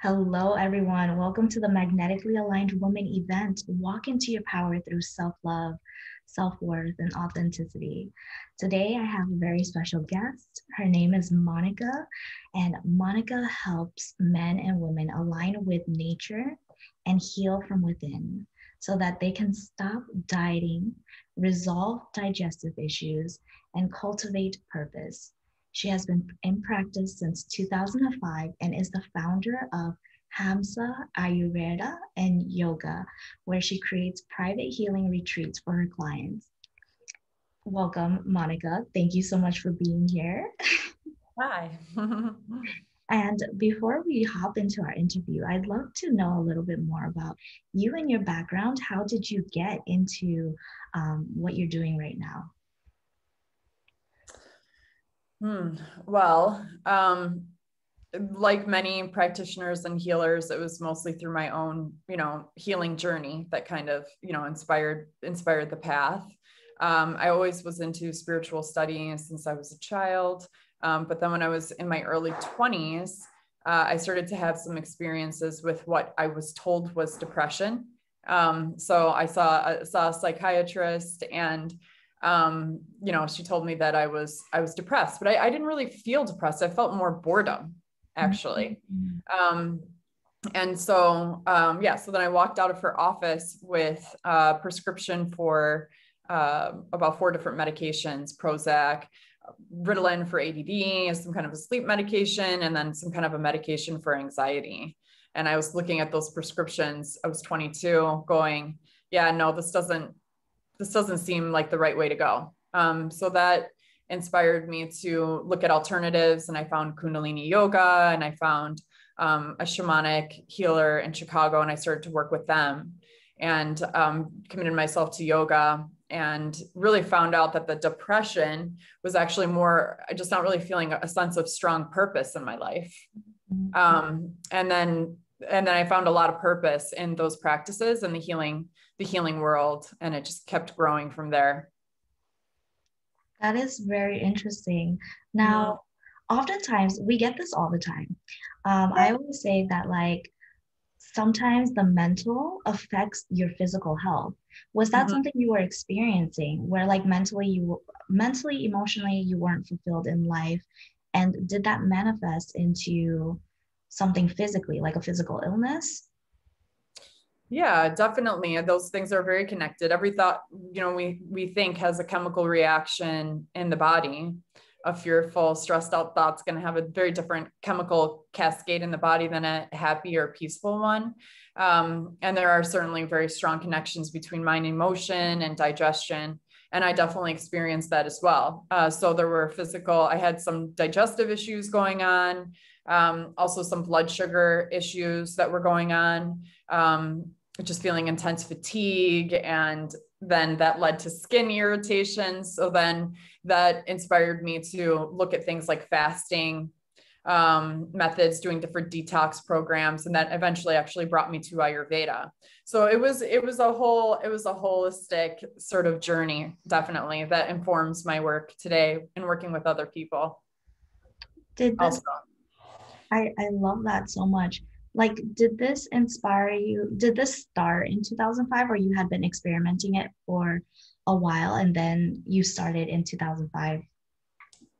Hello, everyone. Welcome to the Magnetically Aligned Woman event. Walk into your power through self love, self worth, and authenticity. Today, I have a very special guest. Her name is Monica, and Monica helps men and women align with nature and heal from within so that they can stop dieting, resolve digestive issues, and cultivate purpose. She has been in practice since 2005 and is the founder of Hamsa Ayurveda and Yoga, where she creates private healing retreats for her clients. Welcome, Monica. Thank you so much for being here. Hi. and before we hop into our interview, I'd love to know a little bit more about you and your background. How did you get into um, what you're doing right now? Hmm. Well, um, like many practitioners and healers, it was mostly through my own, you know, healing journey that kind of, you know, inspired inspired the path. Um, I always was into spiritual studying since I was a child. Um, but then when I was in my early 20s, uh, I started to have some experiences with what I was told was depression. Um, so I saw, I saw a psychiatrist and um, you know, she told me that I was I was depressed, but I, I didn't really feel depressed. I felt more boredom, actually. Mm-hmm. Um, and so um, yeah, so then I walked out of her office with a prescription for uh, about four different medications: Prozac, Ritalin for ADD, some kind of a sleep medication, and then some kind of a medication for anxiety. And I was looking at those prescriptions. I was 22, going, yeah, no, this doesn't this doesn't seem like the right way to go. Um, so that inspired me to look at alternatives and I found Kundalini yoga and I found um, a shamanic healer in Chicago and I started to work with them and um, committed myself to yoga and really found out that the depression was actually more I just not really feeling a sense of strong purpose in my life mm-hmm. um, and then and then i found a lot of purpose in those practices and the healing the healing world and it just kept growing from there. That is very interesting. Now oftentimes we get this all the time. Um, i always say that like sometimes the mental affects your physical health. Was that mm-hmm. something you were experiencing where like mentally you mentally emotionally you weren't fulfilled in life? And did that manifest into something physically like a physical illness yeah, definitely. Those things are very connected. Every thought, you know, we we think has a chemical reaction in the body. A fearful, stressed out thought's going to have a very different chemical cascade in the body than a happy or peaceful one. Um, and there are certainly very strong connections between mind and emotion and digestion. And I definitely experienced that as well. Uh, so there were physical, I had some digestive issues going on, um, also some blood sugar issues that were going on. Um, just feeling intense fatigue and then that led to skin irritation so then that inspired me to look at things like fasting um, methods doing different detox programs and that eventually actually brought me to ayurveda so it was it was a whole it was a holistic sort of journey definitely that informs my work today in working with other people did this, also. I, I love that so much. Like did this inspire you did this start in 2005 or you had been experimenting it for a while and then you started in 2005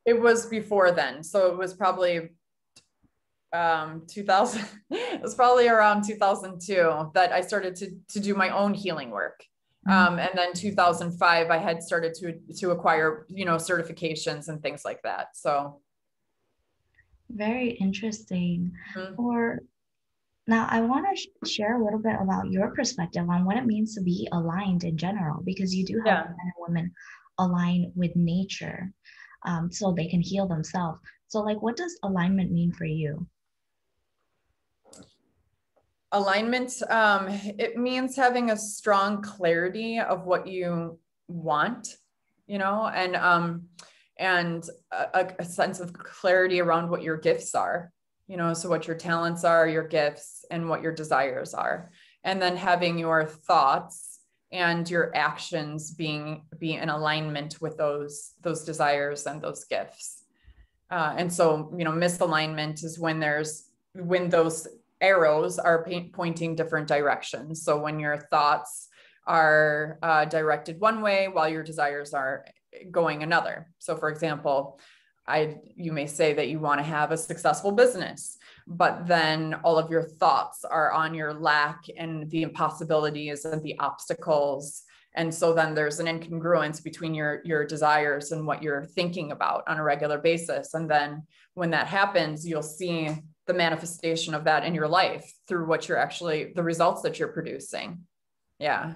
it was before then so it was probably um 2000 it was probably around 2002 that i started to to do my own healing work. Mm-hmm. um, and then 2005 i had started to to acquire you know certifications and things like that so very interesting mm-hmm. for now, I want to sh- share a little bit about your perspective on what it means to be aligned in general, because you do have yeah. men and women align with nature um, so they can heal themselves. So, like, what does alignment mean for you? Alignment, um, it means having a strong clarity of what you want, you know, and um, and a, a sense of clarity around what your gifts are you know so what your talents are your gifts and what your desires are and then having your thoughts and your actions being be in alignment with those those desires and those gifts uh, and so you know misalignment is when there's when those arrows are pointing different directions. So when your thoughts are uh, directed one way while your desires are going another. So for example, I you may say that you want to have a successful business, but then all of your thoughts are on your lack and the impossibilities and the obstacles. And so then there's an incongruence between your your desires and what you're thinking about on a regular basis. And then when that happens, you'll see the manifestation of that in your life through what you're actually the results that you're producing. Yeah.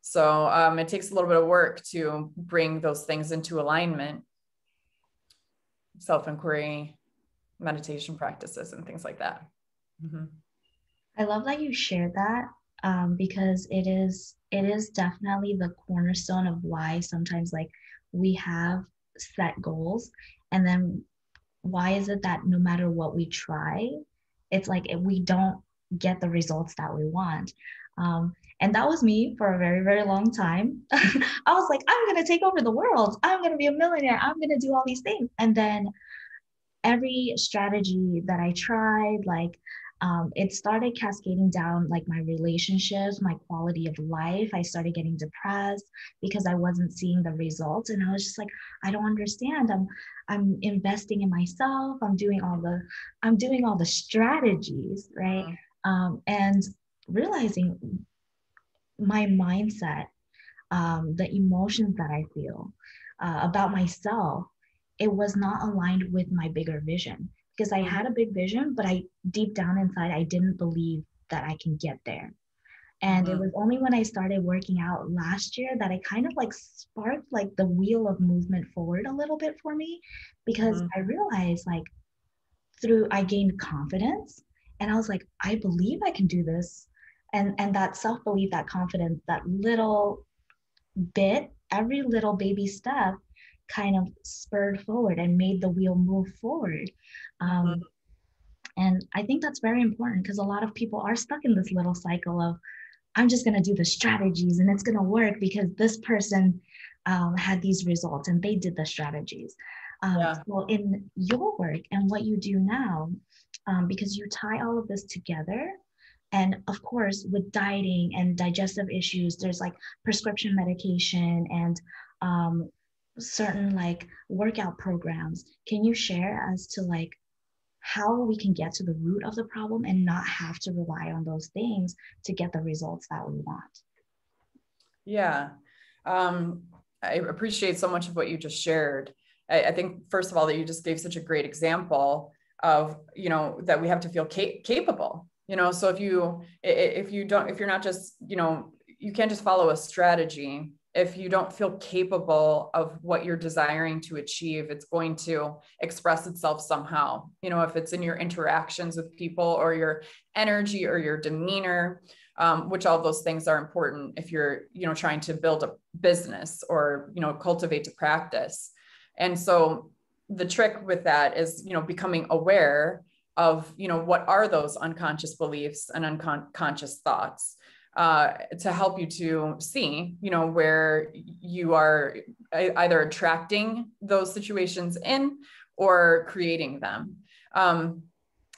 So um, it takes a little bit of work to bring those things into alignment self inquiry, meditation practices, and things like that. Mm-hmm. I love that you shared that um, because it is it is definitely the cornerstone of why sometimes like we have set goals and then why is it that no matter what we try it's like we don't get the results that we want um, and that was me for a very, very long time. I was like, I'm going to take over the world. I'm going to be a millionaire. I'm going to do all these things. And then every strategy that I tried, like, um, it started cascading down like my relationships, my quality of life. I started getting depressed because I wasn't seeing the results, and I was just like, I don't understand. I'm I'm investing in myself. I'm doing all the I'm doing all the strategies, right? Mm-hmm. Um, and realizing my mindset, um, the emotions that I feel uh, about myself, it was not aligned with my bigger vision because I had a big vision, but I deep down inside, I didn't believe that I can get there. And mm-hmm. it was only when I started working out last year that I kind of like sparked like the wheel of movement forward a little bit for me because mm-hmm. I realized like through I gained confidence and I was like, I believe I can do this and and that self-belief that confidence that little bit every little baby step kind of spurred forward and made the wheel move forward um, mm-hmm. and i think that's very important because a lot of people are stuck in this little cycle of i'm just going to do the strategies and it's going to work because this person um, had these results and they did the strategies um, yeah. so in your work and what you do now um, because you tie all of this together and of course, with dieting and digestive issues, there's like prescription medication and um, certain like workout programs. Can you share as to like how we can get to the root of the problem and not have to rely on those things to get the results that we want? Yeah. Um, I appreciate so much of what you just shared. I, I, think, first of all, that you just gave such a great example of, you know, that we have to feel ca- capable you know so if you if you don't if you're not just you know you can't just follow a strategy. If you don't feel capable of what you're desiring to achieve it's going to express itself somehow. You know if it's in your interactions with people or your energy or your demeanor um, which all those things are important if you're you know trying to build a business or you know cultivate to practice. And so the trick with that is you know becoming aware of you know what are those unconscious beliefs and unconscious thoughts uh, to help you to see you know where you are either attracting those situations in or creating them. Um,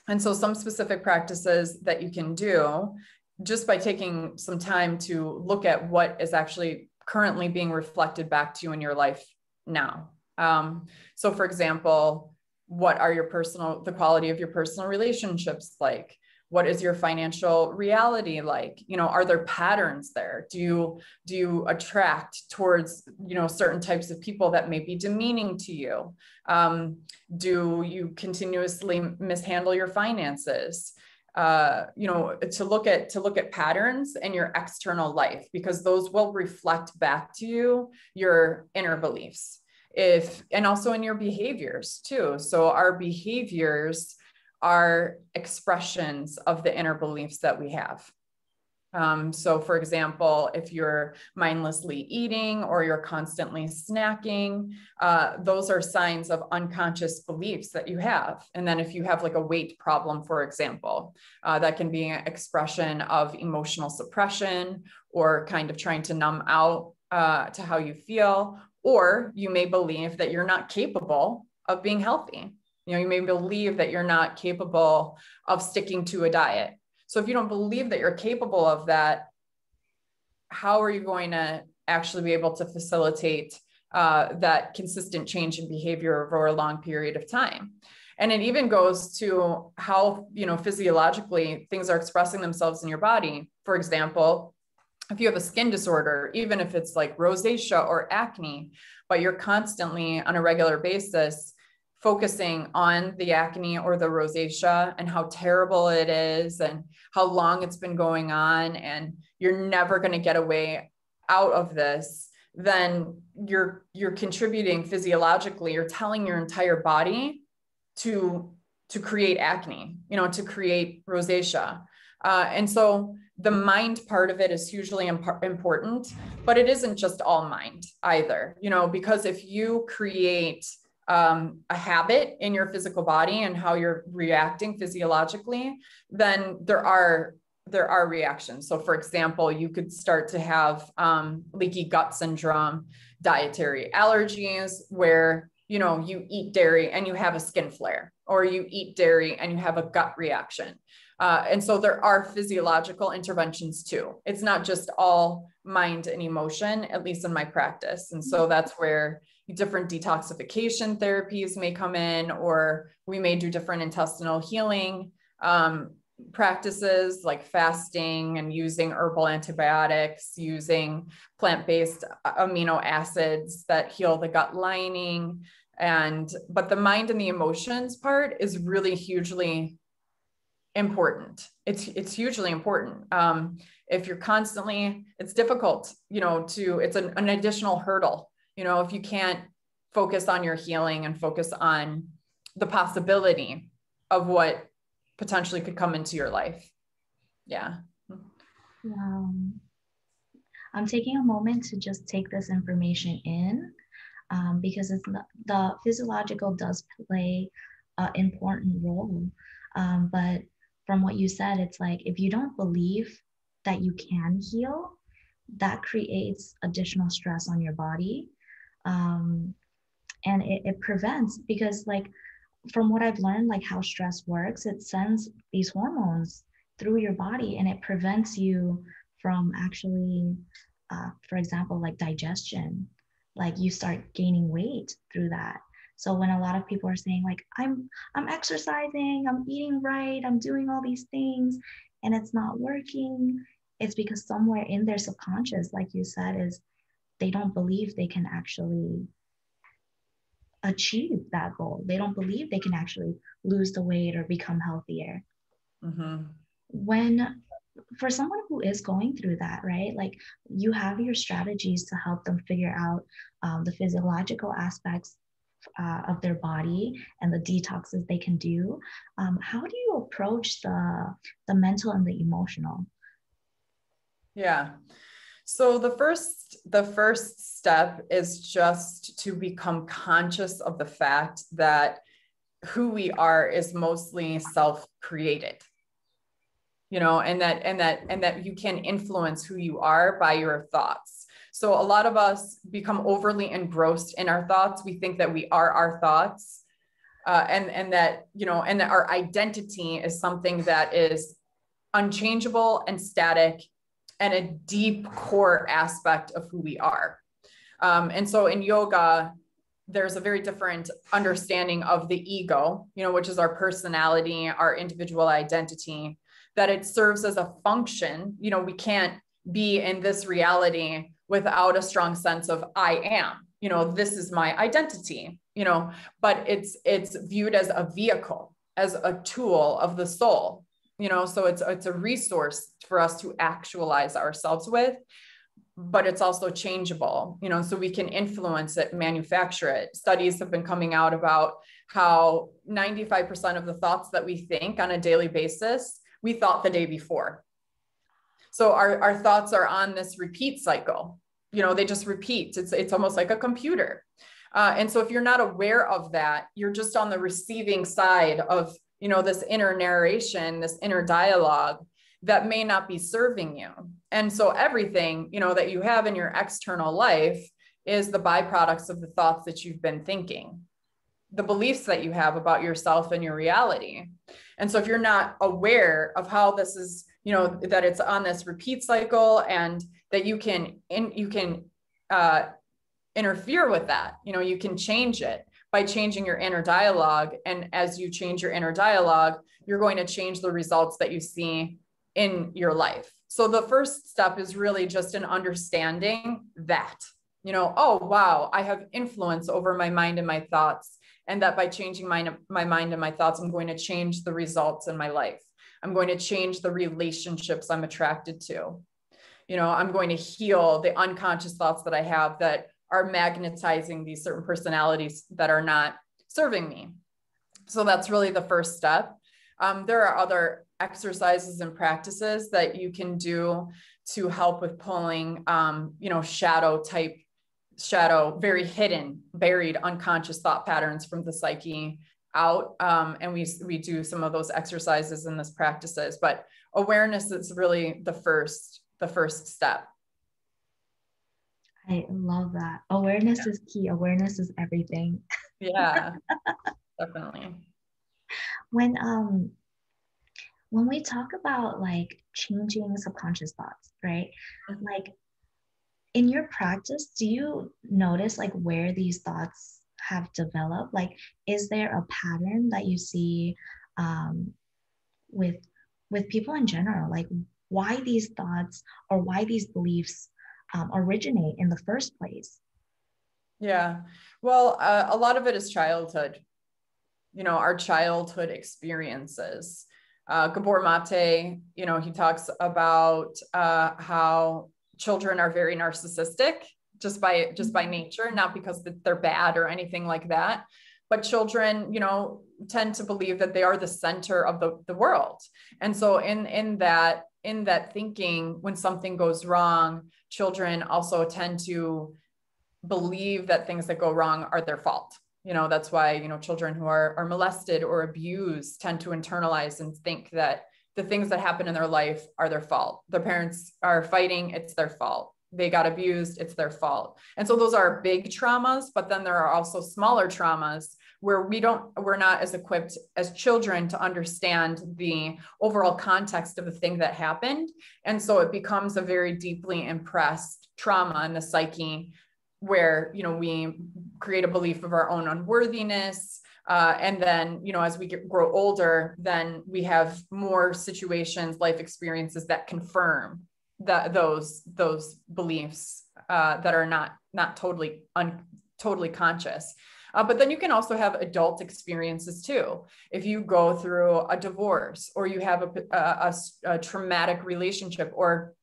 and so some specific practices that you can do just by taking some time to look at what is actually currently being reflected back to you in your life now. Um, so for example what are your personal the quality of your personal relationships like? What is your financial reality like? You know are there patterns there? Do you do you attract towards you know certain types of people that may be demeaning to you? Um, do you continuously mishandle your finances? Uh, you know to look at to look at patterns in your external life because those will reflect back to you your inner beliefs if and also in your behaviors too. So our behaviors are expressions of the inner beliefs that we have. Um, so for example if you're mindlessly eating or you're constantly snacking uh, those are signs of unconscious beliefs that you have. And then if you have like a weight problem for example uh, that can be an expression of emotional suppression or kind of trying to numb out uh, to how you feel or you may believe that you're not capable of being healthy You know, you may believe that you're not capable of sticking to a diet. So if you don't believe that you're capable of that, how are you going to actually be able to facilitate uh, that consistent change in behavior over a long period of time? And it even goes to how, you know, physiologically things are expressing themselves in your body. For example, if you have a skin disorder, even if it's like rosacea or acne, but you're constantly on a regular basis focusing on the acne or the rosacea and how terrible it is and how long it's been going on and you're never going to get away out of this then you're you're contributing physiologically you're telling your entire body to to create acne you know to create rosacea uh, and so the mind part of it is hugely imp- important but it isn't just all mind either you know because if you create um, a habit in your physical body and how you're reacting physiologically then there are there are reactions. So for example you could start to have um, leaky gut syndrome dietary allergies where you know you eat dairy and you have a skin flare or you eat dairy and you have a gut reaction uh, and so there are physiological interventions too. It's not just all mind and emotion, at least in my practice. And so that's where different detoxification therapies may come in, or we may do different intestinal healing um, practices like fasting and using herbal antibiotics, using plant based amino acids that heal the gut lining. And, but the mind and the emotions part is really hugely important. It's it's hugely important. Um, if you're constantly, it's difficult, you know, to it's an, an additional hurdle. You know, if you can't focus on your healing and focus on the possibility of what potentially could come into your life. Yeah. Um, I'm taking a moment to just take this information in um, because it's not, the physiological does play an important role. Um, but from what you said, it's like if you don't believe that you can heal, that creates additional stress on your body. Um, and it, it prevents because like from what I've learned, like how stress works, it sends these hormones through your body and it prevents you from actually, uh, for example, like digestion. Like you start gaining weight through that. So when a lot of people are saying like I'm I'm exercising, I'm eating right, I'm doing all these things and it's not working, it's because somewhere in their subconscious like you said is they don't believe they can actually achieve that goal. They don't believe they can actually lose the weight or become healthier. Mm-hmm. When for someone who is going through that, right? Like you have your strategies to help them figure out um, the physiological aspects uh, of their body and the detoxes they can do um, how do you approach the the mental and the emotional? Yeah. So the first the first step is just to become conscious of the fact that who we are is mostly self created you know and that and that and that you can influence who you are by your thoughts so a lot of us become overly engrossed in our thoughts. We think that we are our thoughts. Uh, and and that you know and that our identity is something that is unchangeable and static and a deep core aspect of who we are um, and so in yoga there's a very different understanding of the ego you know which is our personality our individual identity that it serves as a function you know we can't be in this reality without a strong sense of I am, you know, this is my identity, you know, but it's it's viewed as a vehicle, as a tool of the soul, you know, so it's it's a resource for us to actualize ourselves with but it's also changeable you know? So we can influence it manufacture it. Studies have been coming out about how 95% of the thoughts that we think on a daily basis we thought the day before so our, our thoughts are on this repeat cycle. You know they just repeat. It's it's almost like a computer. Uh, and so if you're not aware of that you're just on the receiving side of you know this inner narration this inner dialogue that may not be serving you. And so everything you know that you have in your external life is the byproducts of the thoughts that you've been thinking the beliefs that you have about yourself and your reality. And so if you're not aware of how this is, you know, that it's on this repeat cycle and that you can in you can uh, interfere with that, you know, you can change it by changing your inner dialogue. And as you change your inner dialogue, you're going to change the results that you see in your life. So the first step is really just an understanding that, you know, oh, wow, I have influence over my mind and my thoughts. And that by changing my, my mind and my thoughts, I'm going to change the results in my life. I'm going to change the relationships I'm attracted to. You know, I'm going to heal the unconscious thoughts that I have that are magnetizing these certain personalities that are not serving me. So that's really the first step. Um, there are other exercises and practices that you can do to help with pulling, um, you know, shadow type, shadow, very hidden, buried, unconscious thought patterns from the psyche out. Um, and we we do some of those exercises and those practices, but awareness is really the first the first step. I love that. Awareness yeah. is key. Awareness is everything. Yeah, definitely. When um when we talk about like changing subconscious thoughts, right? Mm-hmm. Like in your practice, do you notice like where these thoughts have developed? Like, is there a pattern that you see um, with with people in general? Like, why these thoughts or why these beliefs um, originate in the first place? Yeah, well, uh, a lot of it is childhood. You know, our childhood experiences uh, Gabor Mate, you know, he talks about uh, how children are very narcissistic just by just by mm-hmm. nature, not because they're bad or anything like that, but children, you know, tend to believe that they are the center of the, the world. And so in in that in that thinking, when something goes wrong, children also tend to believe that things that go wrong are their fault. You know that's why you know children who are, are molested or abused tend to internalize and think that the things that happen in their life are their fault. Their parents are fighting it's their fault they got abused it's their fault. And so those are big traumas but then there are also smaller traumas where we don't we're not as equipped as children to understand the overall context of the thing that happened. And so it becomes a very deeply impressed trauma in the psyche where you know we create a belief of our own unworthiness uh, and then you know as we get, grow older then we have more situations life experiences that confirm that those those beliefs uh, that are not not totally un, totally conscious uh, but then you can also have adult experiences too. If you go through a divorce or you have a, a, a, a traumatic relationship, or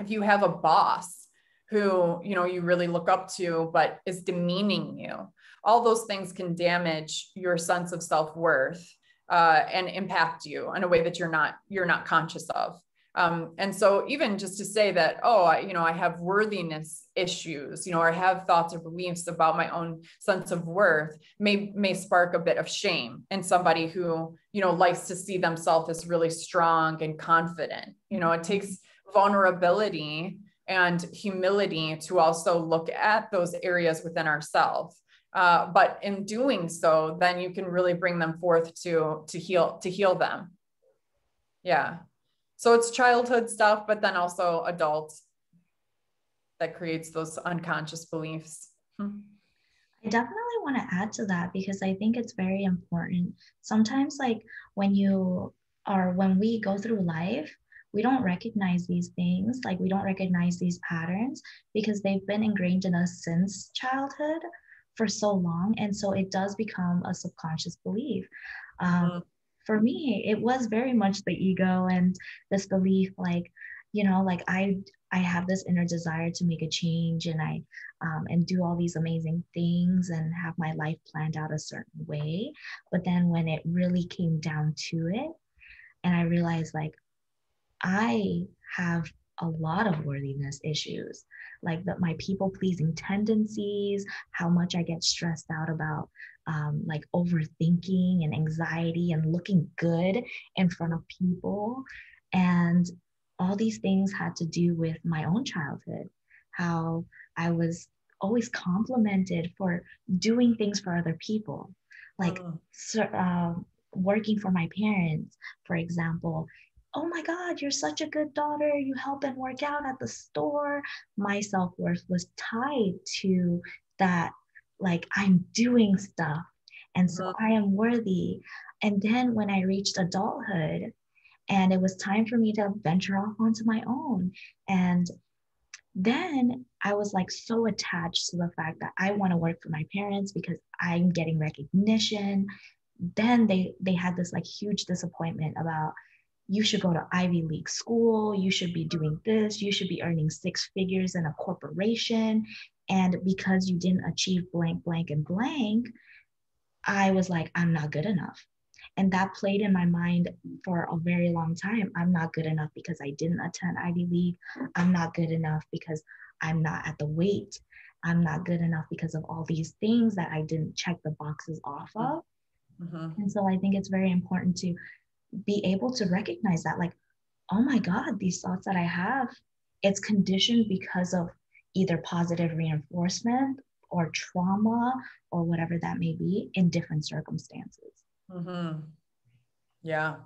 if you have a boss who you know you really look up to but is demeaning you all those things can damage your sense of self-worth uh, and impact you in a way that you're not you're not conscious of um, and so even just to say that oh I, you know i have worthiness issues you know or I have thoughts or beliefs about my own sense of worth may may spark a bit of shame in somebody who you know likes to see themselves as really strong and confident you know it takes vulnerability and humility to also look at those areas within ourselves. Uh, but in doing so, then you can really bring them forth to to heal to heal them. Yeah. So it's childhood stuff, but then also adults that creates those unconscious beliefs. Hmm. I definitely want to add to that because I think it's very important. Sometimes, like when you are, when we go through life, we don't recognize these things like we don't recognize these patterns because they've been ingrained in us since childhood for so long and so it does become a subconscious belief um, mm-hmm. For me it was very much the ego and this belief like you know like i i have this inner desire to make a change and i um, and do all these amazing things and have my life planned out a certain way. But then when it really came down to it and i realized like I have a lot of worthiness issues, like that my people pleasing tendencies, how much I get stressed out about um, like overthinking and anxiety and looking good in front of people. And all these things had to do with my own childhood, how I was always complimented for doing things for other people. like uh, working for my parents, for example. Oh my God, you're such a good daughter. You help and work out at the store. My self worth was tied to that, like, I'm doing stuff. And so I am worthy. And then when I reached adulthood, and it was time for me to venture off onto my own. And then I was like so attached to the fact that I want to work for my parents because I'm getting recognition. Then they they had this like huge disappointment about you should go to Ivy League school, you should be doing this, you should be earning six figures in a corporation. And because you didn't achieve blank, blank, and blank, I was like, I'm not good enough. And that played in my mind for a very long time. I'm not good enough because I didn't attend Ivy League. I'm not good enough because I'm not at the weight. I'm not good enough because of all these things that I didn't check the boxes off of. Mm-hmm. And so I think it's very important to be able to recognize that, like, oh my God, these thoughts that I have, it's conditioned because of either positive reinforcement or trauma or whatever that may be in different circumstances. Mm-hmm. Yeah.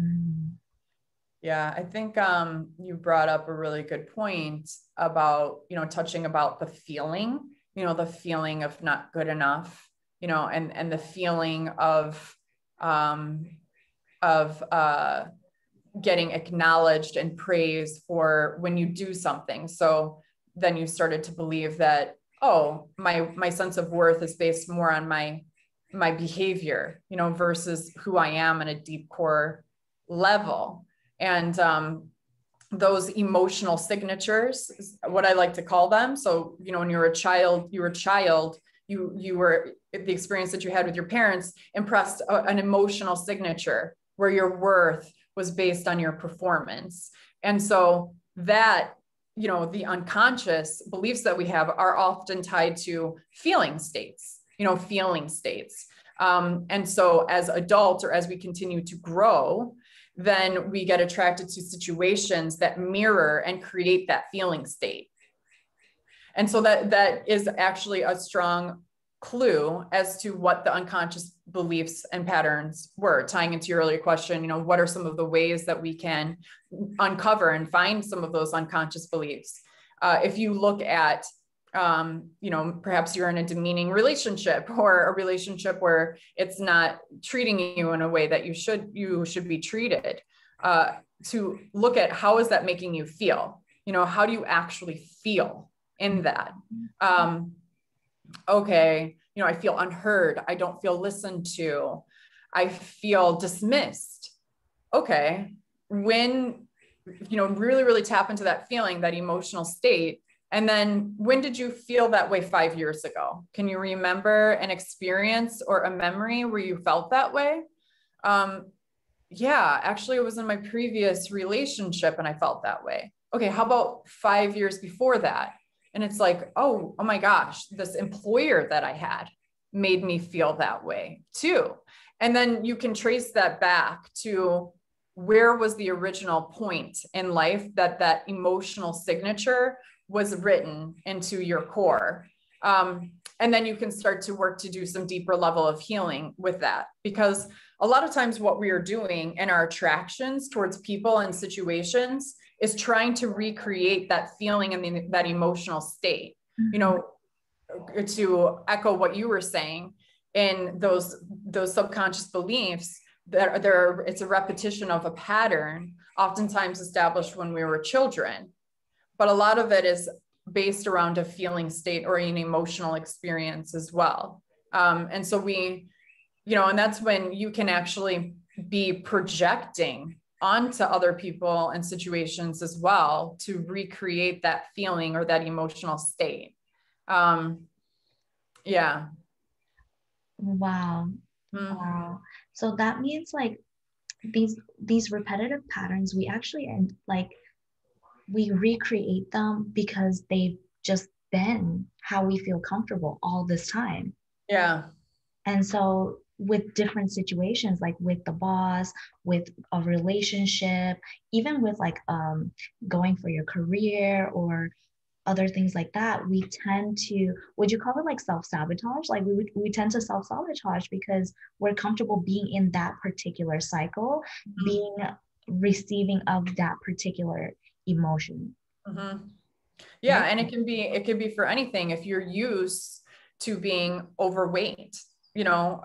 Mm. Yeah, I think um, you brought up a really good point about, you know, touching about the feeling, you know, the feeling of not good enough, you know, and and the feeling of um, of uh, getting acknowledged and praised for when you do something. So then you started to believe that, oh, my my sense of worth is based more on my my behavior, you know, versus who I am in a deep core level. And um, those emotional signatures, what I like to call them. So, you know, when you're a child, you were a child, you you were the experience that you had with your parents impressed a, an emotional signature where your worth was based on your performance. And so that you know the unconscious beliefs that we have are often tied to feeling states you know, feeling states. Um, and so as adults or as we continue to grow, then we get attracted to situations that mirror and create that feeling state. And so that that is actually a strong clue as to what the unconscious beliefs and patterns were tying into your earlier question you know what are some of the ways that we can uncover and find some of those unconscious beliefs uh, if you look at um, you know, perhaps you're in a demeaning relationship or a relationship where it's not treating you in a way that you should you should be treated. Uh, to look at how is that making you feel? You know, how do you actually feel in that? Um, okay, you know, I feel unheard. I don't feel listened to. I feel dismissed. Okay, when you know, really, really tap into that feeling, that emotional state and then when did you feel that way five years ago? Can you remember an experience or a memory where you felt that way? Um, yeah, actually, it was in my previous relationship and I felt that way. Okay, how about five years before that? And it's like, oh, oh my gosh, this employer that I had made me feel that way too. And then you can trace that back to where was the original point in life that that emotional signature was written into your core. Um, and then you can start to work to do some deeper level of healing with that. Because a lot of times, what we are doing in our attractions towards people and situations is trying to recreate that feeling and the, that emotional state. Mm-hmm. You know, to echo what you were saying in those those subconscious beliefs that there it's a repetition of a pattern oftentimes established when we were children but a lot of it is based around a feeling state or an emotional experience as well. Um, and so we, you know, and that's when you can actually be projecting onto other people and situations as well to recreate that feeling or that emotional state. Um, yeah. Wow. Mm-hmm. Wow. So that means like these these repetitive patterns we actually end like we recreate them because they've just been how we feel comfortable all this time. Yeah. And so with different situations like with the boss with a relationship even with like um going for your career or other things like that, we tend to, would you call it like self sabotage? Like we, we tend to self sabotage because we're comfortable being in that particular cycle, mm-hmm. being receiving of that particular emotion. Mm-hmm. Yeah. And it can be, it can be for anything. If you're used to being overweight, you know,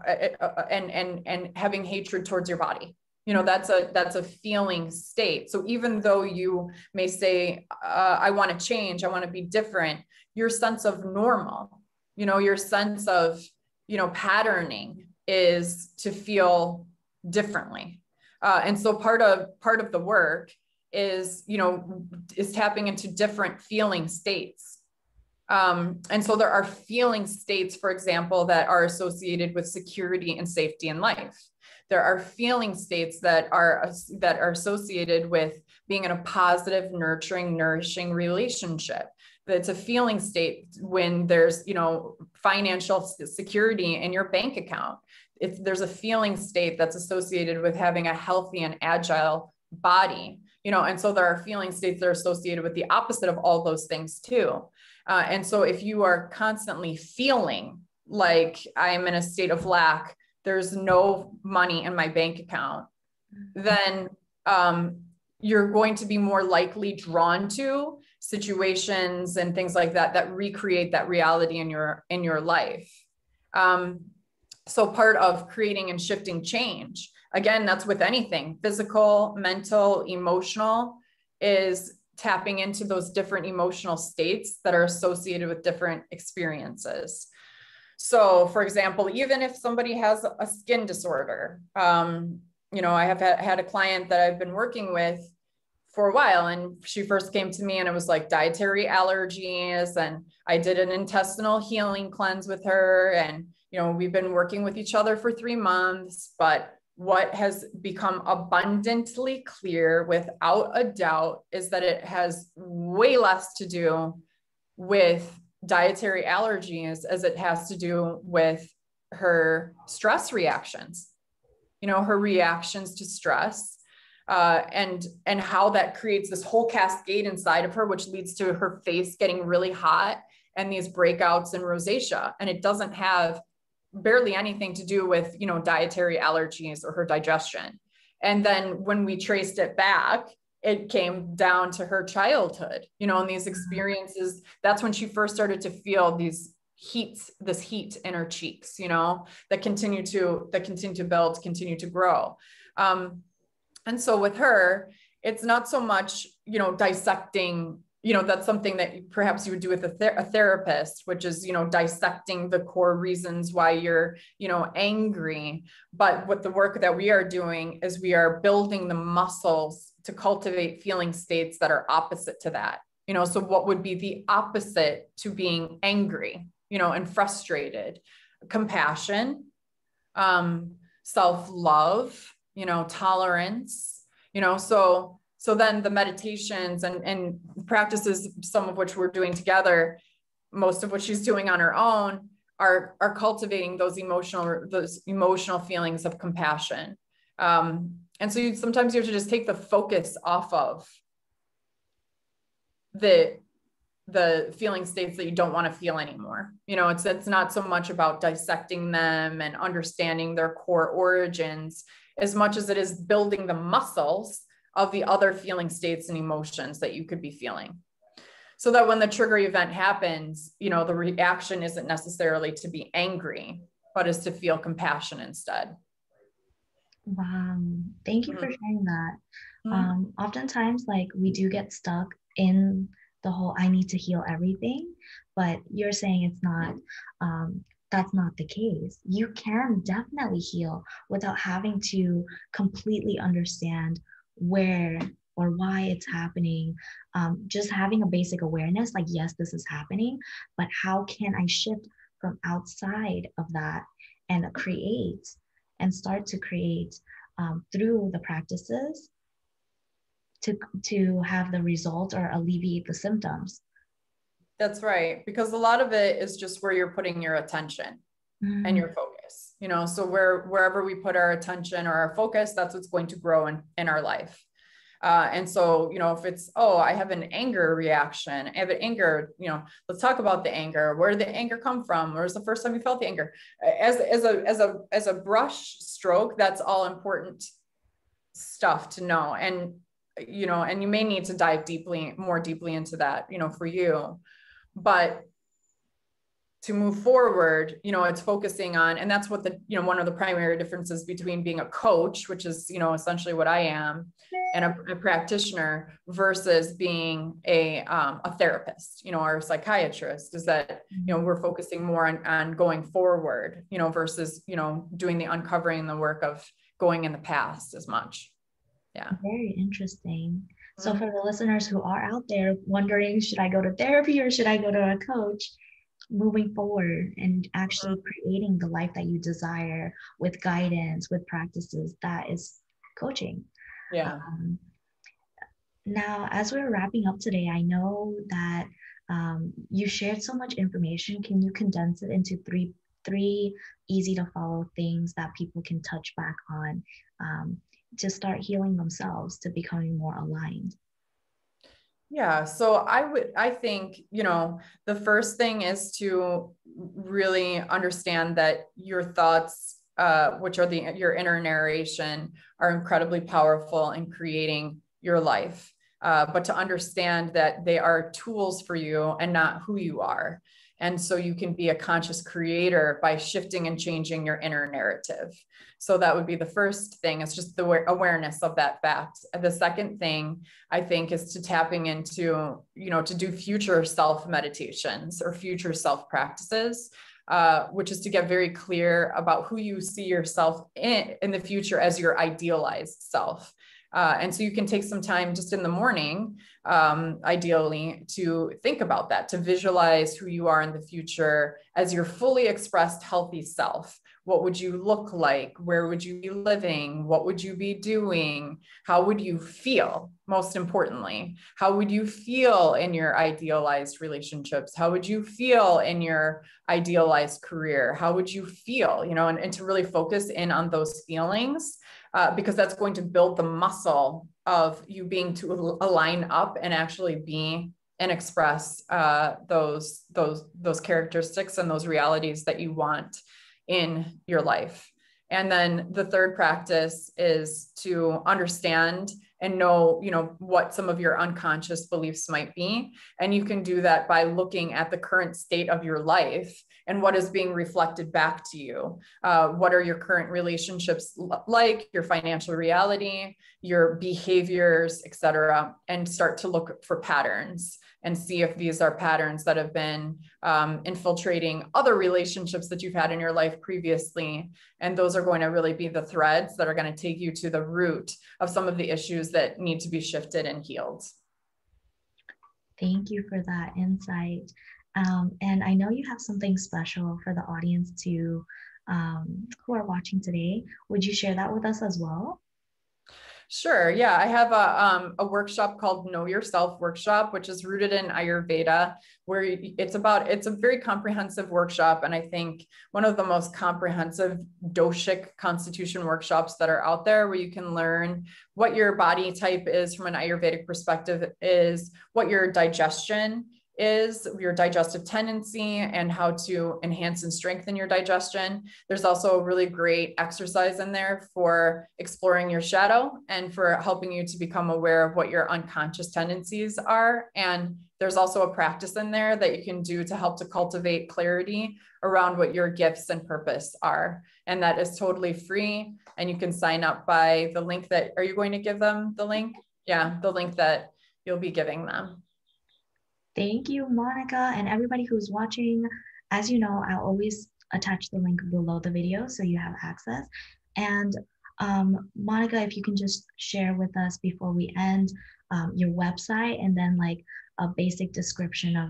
and, and, and having hatred towards your body, you know that's a that's a feeling state. So even though you may say uh, i want to change i want to be different your sense of normal you know your sense of you know patterning is to feel differently. Uh, and so part of part of the work is you know is tapping into different feeling states um, and so there are feeling states for example that are associated with security and safety in life. There are feeling states that are that are associated with being in a positive nurturing nourishing relationship. That's a feeling state when there's you know financial security in your bank account. If there's a feeling state that's associated with having a healthy and agile body you know and so there are feeling states that are associated with the opposite of all those things too uh, and so if you are constantly feeling like i'm in a state of lack there's no money in my bank account, then um, you're going to be more likely drawn to situations and things like that that recreate that reality in your in your life. Um, so part of creating and shifting change, again, that's with anything physical, mental, emotional, is tapping into those different emotional states that are associated with different experiences. So, for example, even if somebody has a skin disorder, um, you know, I have had a client that I've been working with for a while, and she first came to me and it was like dietary allergies, and I did an intestinal healing cleanse with her, and you know, we've been working with each other for three months, but what has become abundantly clear without a doubt is that it has way less to do with dietary allergies as it has to do with her stress reactions. You know her reactions to stress uh, and and how that creates this whole cascade inside of her which leads to her face getting really hot and these breakouts and rosacea. And it doesn't have barely anything to do with you know dietary allergies or her digestion and then when we traced it back it came down to her childhood, you know, and these mm-hmm. experiences. That's when she first started to feel these heats, this heat in her cheeks, you know, that continue to that continue to build, continue to grow. Um, and so with her, it's not so much, you know, dissecting you know that's something that perhaps you would do with a, ther- a, therapist which is you know dissecting the core reasons why you're you know angry. But what the work that we are doing is we are building the muscles to cultivate feeling states that are opposite to that. You know so what would be the opposite to being angry you know and frustrated? Compassion um self-love you know tolerance you know so so then the meditations and, and practices, some of which we're doing together, most of what she's doing on her own are, are cultivating those emotional, those emotional feelings of compassion. Um, and so you, sometimes you have to just take the focus off of the the feeling states that you don't want to feel anymore. You know, it's it's not so much about dissecting them and understanding their core origins as much as it is building the muscles of the other feeling states and emotions that you could be feeling. So that when the trigger event happens you know the reaction isn't necessarily to be angry but is to feel compassion instead. Wow. Thank you mm-hmm. for sharing that. Mm-hmm. um, oftentimes like we do get stuck in the whole i need to heal everything but you're saying it's not um, that's not the case. You can definitely heal without having to completely understand where or why it's happening. Um, just having a basic awareness like yes this is happening but how can i shift from outside of that and create and start to create um, through the practices to to have the result or alleviate the symptoms? That's right because a lot of it is just where you're putting your attention mm-hmm. and your focus you know so where wherever we put our attention or our focus that's what's going to grow in, in our life Uh, and so, you know, if it's, oh, I have an anger reaction, I have an anger, you know, let's talk about the anger. Where did the anger come from? Where's the first time you felt the anger? As, as a, as a, as a brush stroke, that's all important stuff to know. And, you know, and you may need to dive deeply, more deeply into that, you know, for you. But to move forward you know it's focusing on and that's what the you know one of the primary differences between being a coach which is you know essentially what i am and a, a practitioner versus being a um, a therapist you know or a psychiatrist is that you know we're focusing more on, on going forward you know versus you know doing the uncovering the work of going in the past as much. Yeah. Very interesting. So mm-hmm. for the listeners who are out there wondering should i go to therapy or should i go to a coach moving forward and actually creating the life that you desire with guidance, with practices that is coaching. Yeah. Um, now, as we're wrapping up today, I know that um, you shared so much information. Can you condense it into three three easy to follow things that people can touch back on um, to start healing themselves to becoming more aligned? Yeah. So I would, I think, you know, the first thing is to really understand that your thoughts, uh, which are the, your inner narration, are incredibly powerful in creating your life. Uh, but to understand that they are tools for you and not who you are. And so you can be a conscious creator by shifting and changing your inner narrative. So that would be the first thing. It's just the awareness of that fact. The second thing I think is to tapping into, you know, to do future self meditations or future self practices. Uh, which is to get very clear about who you see yourself in in the future as your idealized self. Uh, and so you can take some time just in the morning, um, ideally, to think about that, to visualize who you are in the future as your fully expressed healthy self. What would you look like? Where would you be living? What would you be doing? How would you feel? Most importantly, how would you feel in your idealized relationships? How would you feel in your idealized career? How would you feel? You know, and, and to really focus in on those feelings uh, because that's going to build the muscle of you being to align up and actually be and express uh, those those those characteristics and those realities that you want in your life. And then the third practice is to understand and know, you know, what some of your unconscious beliefs might be. And you can do that by looking at the current state of your life and what is being reflected back to you. Uh, what are your current relationships like, your financial reality, your behaviors, et cetera, and start to look for patterns and see if these are patterns that have been um, infiltrating other relationships that you've had in your life previously. And those are going to really be the threads that are going to take you to the root of some of the issues that need to be shifted and healed. Thank you for that insight. Um, and I know you have something special for the audience to um, who are watching today. Would you share that with us as well? Sure. Yeah, I have a um, a workshop called Know Yourself Workshop, which is rooted in Ayurveda, where it's about it's a very comprehensive workshop, and I think one of the most comprehensive doshic constitution workshops that are out there, where you can learn what your body type is from an Ayurvedic perspective, is what your digestion is your digestive tendency and how to enhance and strengthen your digestion. There's also a really great exercise in there for exploring your shadow and for helping you to become aware of what your unconscious tendencies are. And there's also a practice in there that you can do to help to cultivate clarity around what your gifts and purpose are. And that is totally free. And you can sign up by the link that, are you going to give them the link? Yeah, the link that you'll be giving them. Thank you, Monica, and everybody who's watching. As you know, I'll always attach the link below the video so you have access. And um, Monica, if you can just share with us before we end um, your website and then like a basic description of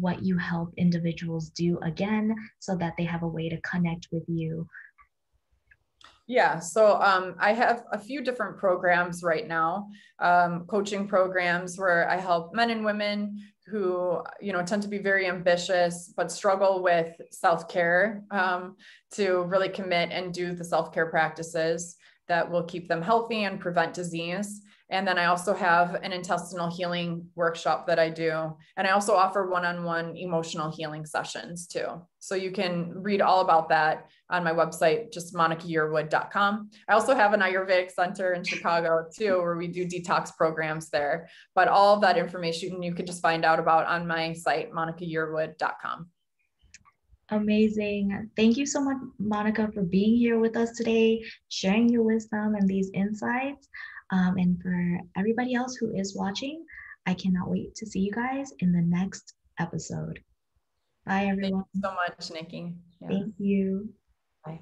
what you help individuals do again so that they have a way to connect with you yeah, so um, I have a few different programs right now, um, coaching programs where I help men and women who you know tend to be very ambitious but struggle with self-care um, to really commit and do the self-care practices that will keep them healthy and prevent disease And then I also have an intestinal healing workshop that I do. And I also offer one on one emotional healing sessions too. So you can read all about that on my website, just monicayearwood.com. I also have an Ayurvedic center in Chicago too, where we do detox programs there. But all that information you can just find out about on my site, monicayearwood.com. Amazing. Thank you so much, Monica, for being here with us today, sharing your wisdom and these insights. Um, and for everybody else who is watching, I cannot wait to see you guys in the next episode. Bye, everyone. Thank you so much, Nicki. Yeah. Thank you. Bye.